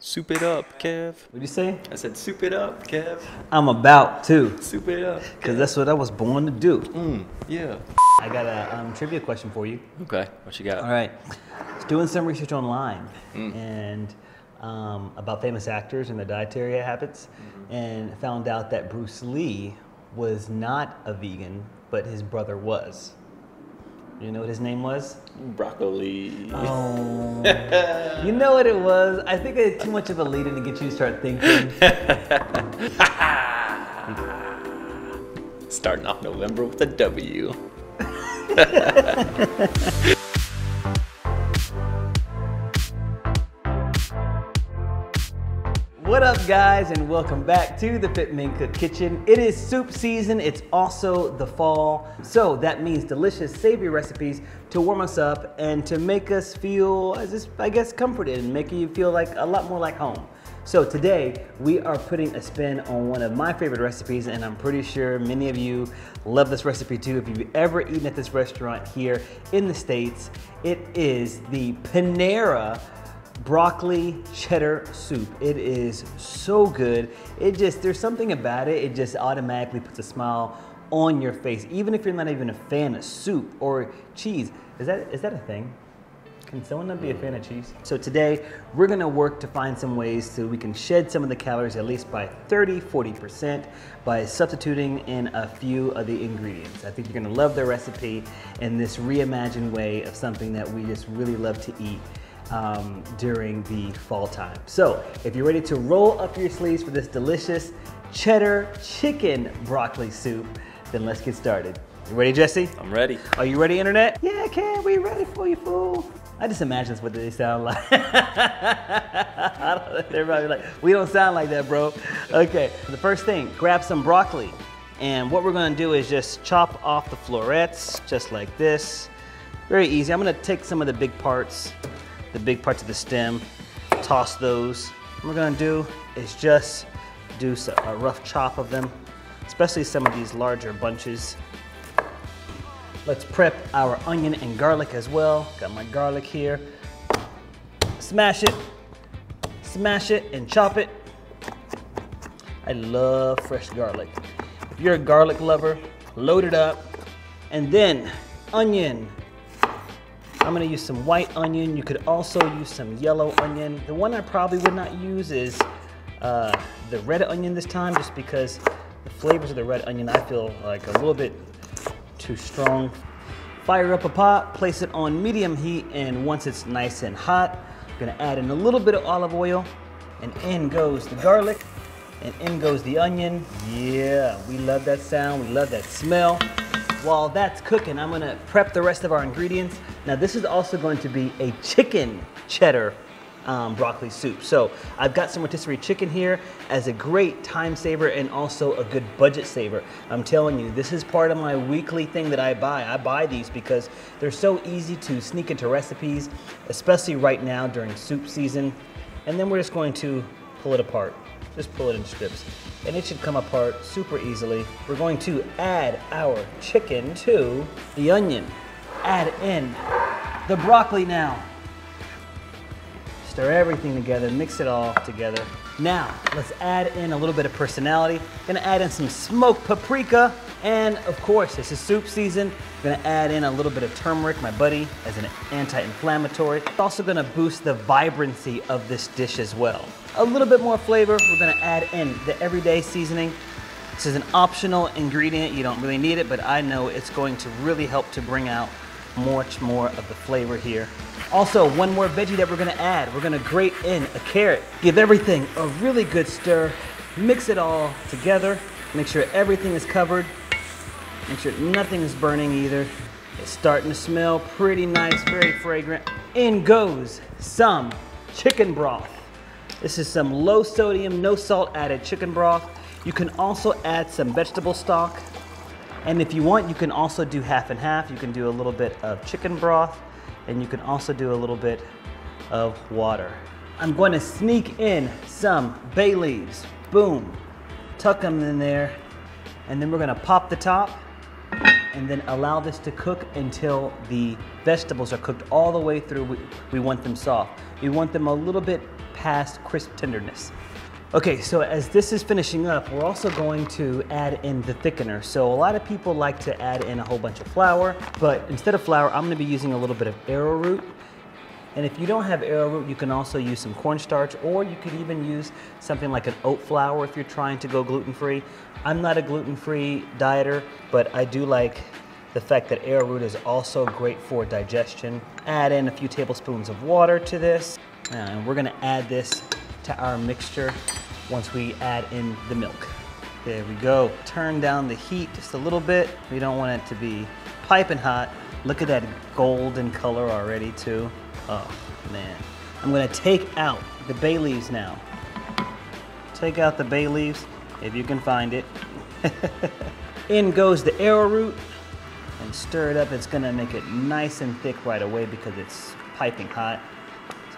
Soup it up, Kev. What'd you say? I said soup it up, Kev. I'm about to, Soup it up. because that's what I was born to do. Mm, yeah. I got a um, trivia question for you. Okay, what you got? All right. I was doing some research online and um, about famous actors and their dietary habits, and found out that Bruce Lee was not a vegan, but his brother was. You know what his name was? Broccoli. Oh, you know what it was? I think it's too much of a lead in to get you to start thinking. Starting off November with a W. guys, and welcome back to the Fit Men Cook Kitchen. It is soup season, it's also the fall, so that means delicious, savory recipes to warm us up and to make us feel, I guess, comforted and making you feel like a lot more like home. So today we are putting a spin on one of my favorite recipes, and I'm pretty sure many of you love this recipe too. If you've ever eaten at this restaurant here in the States, it is the Panera broccoli cheddar soup. It is so good. It just, there's something about it, it just automatically puts a smile on your face, even if you're not even a fan of soup or cheese. Is that, is that a thing? Can someone not be a fan of cheese? So today, we're gonna work to find some ways so we can shed some of the calories at least by 30, 40% by substituting in a few of the ingredients. I think you're gonna love the recipe in this reimagined way of something that we just really love to eat um, during the fall time. So if you're ready to roll up your sleeves for this delicious cheddar chicken broccoli soup, then let's get started. You ready, Jesse? I'm ready. Are you ready, internet? Yeah, can we ready for you, fool? I just imagine that's what they sound like. I don't know, Everybody like, we don't sound like that, bro. Okay, the first thing, grab some broccoli. And what we're gonna do is just chop off the florets, just like this. Very easy. I'm gonna take some of the big parts, the big parts of the stem, toss those. What we're gonna do is just do a rough chop of them, especially some of these larger bunches. Let's prep our onion and garlic as well. Got my garlic here. Smash it, smash it, and chop it. I love fresh garlic. If you're a garlic lover, load it up. And then, onion. I'm gonna use some white onion. You could also use some yellow onion. The one I probably would not use is uh, the red onion this time, just because the flavors of the red onion I feel like a little bit too strong. Fire up a pot, place it on medium heat, and once it's nice and hot, I'm gonna add in a little bit of olive oil, and in goes the garlic, and in goes the onion. Yeah, we love that sound, we love that smell. While that's cooking, I'm gonna prep the rest of our ingredients. Now, this is also going to be a chicken cheddar um, broccoli soup. So I've got some rotisserie chicken here as a great time saver and also a good budget saver. I'm telling you, this is part of my weekly thing that I buy. I buy these because they're so easy to sneak into recipes, especially right now during soup season. And then we're just going to pull it apart. Just pull it in strips. And it should come apart super easily. We're going to add our chicken to the onion. Add in the broccoli now. Stir everything together, mix it all together. Now, let's add in a little bit of personality. Gonna add in some smoked paprika, and of course, this is soup season. Gonna add in a little bit of turmeric, my buddy, as an anti-inflammatory. It's also gonna boost the vibrancy of this dish as well. A little bit more flavor, we're gonna add in the everyday seasoning. This is an optional ingredient, you don't really need it, but I know it's going to really help to bring out much more of the flavor here. Also, one more veggie that we're gonna add. We're gonna grate in a carrot. Give everything a really good stir. Mix it all together. Make sure everything is covered. Make sure nothing is burning either. It's starting to smell pretty nice, very fragrant. In goes some chicken broth. This is some low sodium, no salt added chicken broth. You can also add some vegetable stock. And if you want, you can also do half and half. You can do a little bit of chicken broth and you can also do a little bit of water. I'm going to sneak in some bay leaves. Boom. Tuck them in there. And then we're going to pop the top and then allow this to cook until the vegetables are cooked all the way through. We, we want them soft. We want them a little bit past crisp tenderness. Okay, so as this is finishing up, we're also going to add in the thickener. So a lot of people like to add in a whole bunch of flour, but instead of flour, I'm gonna be using a little bit of arrowroot. And if you don't have arrowroot, you can also use some cornstarch, or you could even use something like an oat flour if you're trying to go gluten-free. I'm not a gluten-free dieter, but I do like the fact that arrowroot is also great for digestion. Add in a few tablespoons of water to this, and we're gonna add this to our mixture once we add in the milk. There we go. Turn down the heat just a little bit. We don't want it to be piping hot. Look at that golden color already too. Oh man. I'm gonna take out the bay leaves now. Take out the bay leaves if you can find it. in goes the arrowroot and stir it up. It's gonna make it nice and thick right away because it's piping hot,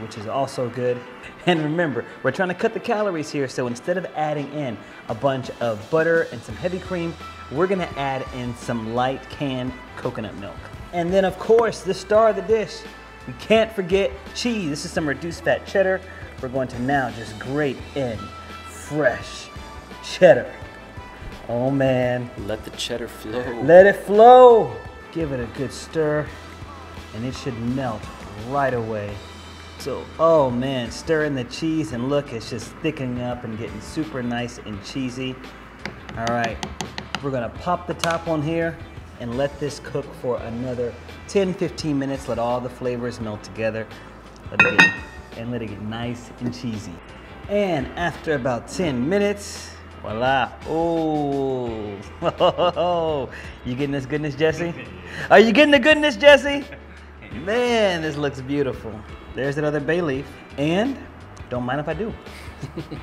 which is also good. And remember, we're trying to cut the calories here, so instead of adding in a bunch of butter and some heavy cream, we're gonna add in some light canned coconut milk. And then of course, the star of the dish, we can't forget cheese. This is some reduced fat cheddar. We're going to now just grate in fresh cheddar. Oh man, Let the cheddar flow. let it flow. Give it a good stir, and it should melt right away. So, oh man, stir in the cheese, and look, it's just thickening up and getting super nice and cheesy. All right, we're gonna pop the top on here and let this cook for another 10 15 minutes. Let all the flavors melt together. Let it get, and let it get nice and cheesy. And after about 10 minutes, voila. Oh, you getting this goodness, Jesse? Are you getting the goodness, Jesse? Man, this looks beautiful. There's another bay leaf. And don't mind if I do.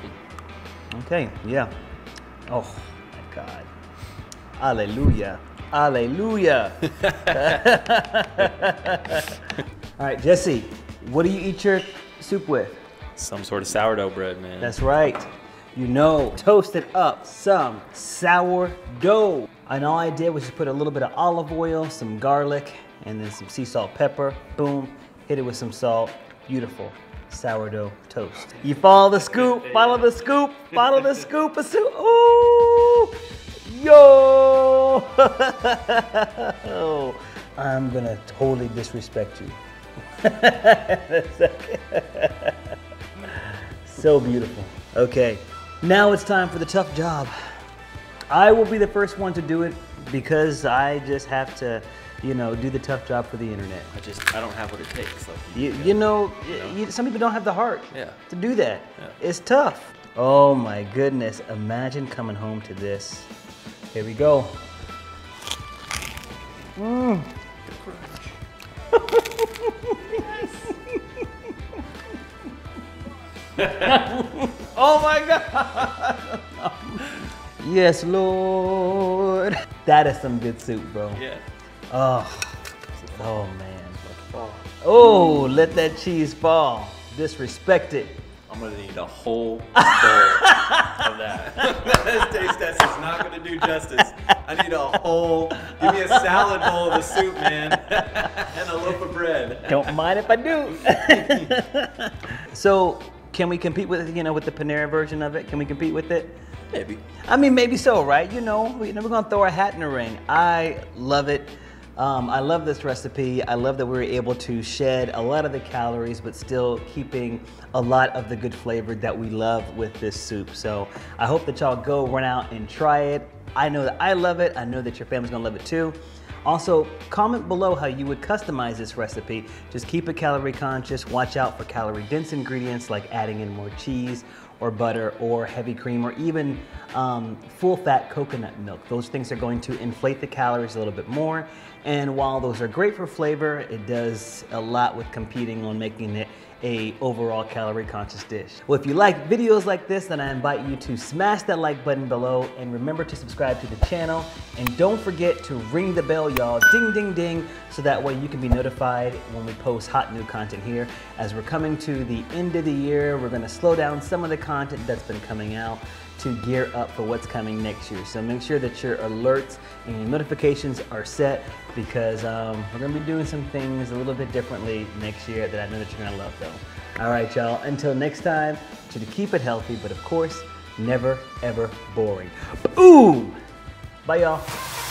okay, yeah. Oh my God. Hallelujah. Hallelujah. All right, Jesse, what do you eat your soup with? Some sort of sourdough bread, man. That's right. You know, toasted up some sourdough. And all I did was just put a little bit of olive oil, some garlic, and then some sea salt pepper. Boom, hit it with some salt. Beautiful sourdough toast. You follow the scoop, follow the scoop, follow the scoop. Ooh, yo! I'm gonna totally disrespect you. So beautiful. Okay, now it's time for the tough job. I will be the first one to do it because I just have to, you know, do the tough job for the internet. I just I don't have what it takes. Like, You, you know, y- you, some people don't have the heart Yeah. to do that. Yeah. It's tough. Oh my goodness, imagine coming home to this. Here we go. Mm. oh my God. yes, Lord. That is some good soup, bro. yeah. Oh, oh man. Oh, let that cheese fall. Disrespect it. I'm gonna need a whole bowl of that. that taste test is not gonna do justice. I need a whole. Give me a salad bowl of the soup, man, and a loaf of bread. Don't mind if I do. so, can we compete with you know with the Panera version of it? Can we compete with it? Maybe. I mean, maybe so, right? You know, we- we're gonna throw our hat in the ring. I love it. Um, I love this recipe. I love that we were able to shed a lot of the calories, but still keeping a lot of the good flavor that we love with this soup. So I hope that y'all go run out and try it. I know that I love it. I know that your family's gonna love it too. Also, comment below how you would customize this recipe. Just keep it calorie conscious. Watch out for calorie dense ingredients like adding in more cheese or butter or heavy cream or even um, full fat coconut milk. Those things are going to inflate the calories a little bit more. And while those are great for flavor, it does a lot with competing on making it a overall calorie conscious dish. Well, if you like videos like this, then I invite you to smash that like button below and remember to subscribe to the channel. And don't forget to ring the bell, y'all, ding, ding, ding, so that way you can be notified when we post hot new content here. As we're coming to the end of the year, we're gonna slow down some of the content that's been coming out to gear up for what's coming next year. So make sure that your alerts and your notifications are set because um, we're gonna be doing some things a little bit differently next year that I know that you're gonna love though. All right, y'all. Until next time, to keep it healthy, but of course, never ever boring. Boom! Bye, y'all.